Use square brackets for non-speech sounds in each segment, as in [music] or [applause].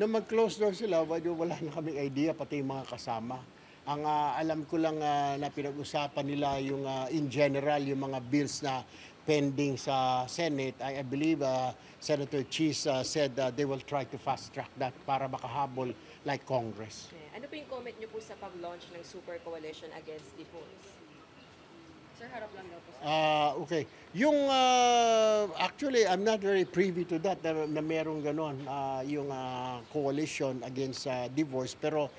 Nung mag-close down sila, wala na kaming idea, pati yung mga kasama. Ang ah, alam ko lang ah, na pinag-usapan nila yung ah, in general, yung mga bills na pending sa Senate. I, I believe uh, Senator Cheese uh, said uh, they will try to fast track that para makahabol like Congress. Eh, Ano po yung comment niyo po sa pag-launch ng Super Coalition against divorce? Sir, harap lang daw po. sir. Ah, okay. Yung ah, actually I'm not very privy to that na, na merong ganon ah, yung ah, coalition against ah, divorce pero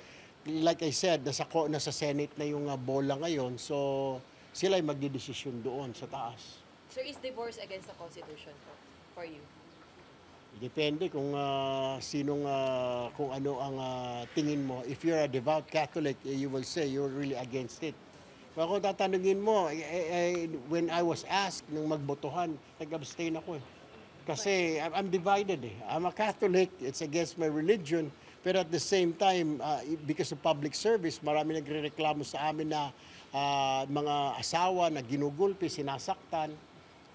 like I said nasa ko nasa Senate na yung ah, bola ngayon so sila ay magdidesisyon doon sa taas. Sir, is divorce against the Constitution po for you? Depende kung ah, sinong ah, kung ano ang ah, tingin mo. If you're a devout Catholic, eh, you will say you're really against it. Pero kung tatanungin mo, eh, eh, eh, when I was asked nung magbotohan, nag-abstain ako eh. Kasi I'm, divided eh. I'm a Catholic, it's against my religion. Pero at the same time, ah, because of public service, marami nagre-reklamo sa amin na ah, mga asawa na ginugulpi, sinasaktan.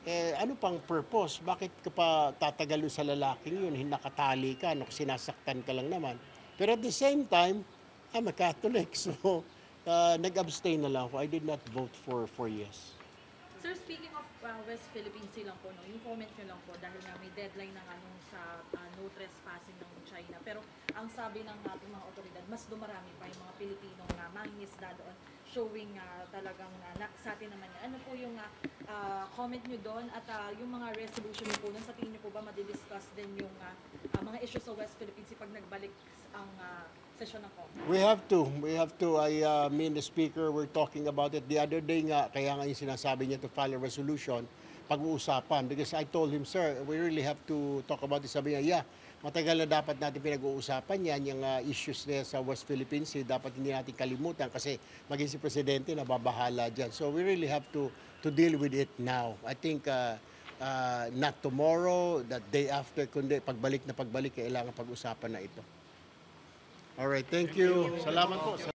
Eh, ano pang purpose? Bakit ka pa tatagalo sa lalaking yun? Nakatali ka, no? sinasaktan ka lang naman. Pero at the same time, I'm a Catholic. [laughs] So, uh, nag-abstain na lang ako. I did not vote for for yes. Sir, speaking of uh, West Philippines Sea lang po, no, yung comment nyo lang po dahil nga may deadline ng anong sa uh, no trespassing ng China. Pero ang sabi ng ating mga otoridad, mas dumarami pa yung mga Pilipinong uh, mangingisda doon showing uh, talagang uh, na, sa atin naman yan. Ano po yung uh, uh, comment nyo doon at uh, yung mga resolution nyo po doon, sa tingin nyo po ba madidiscuss din yung uh, uh, mga issues sa West Philippines Sea pag nagbalik ang uh, session Congress? We have to. We have to. I uh, me and the speaker were talking about it the other day nga. Kaya nga yung sinasabi niya to file a resolution pag-uusapan. Because I told him, sir, we really have to talk about this. Sabi niya, yeah, matagal na dapat natin pinag-uusapan yan, yung uh, issues na sa West Philippines Sea. Dapat hindi natin kalimutan kasi maging si Presidente nababahala dyan. So we really have to to deal with it now. I think uh, uh, not tomorrow, that day after, kundi pagbalik na pagbalik, kailangan pag-usapan na ito. All right, thank you. Salamat po.